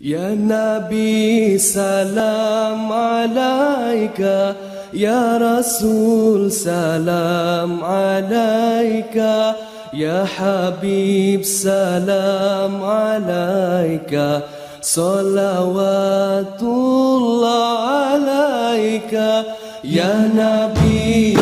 يا نبي سلام عليك يا رسول سلام عليك يا حبيب سلام عليك صلوات الله عليك يا نبي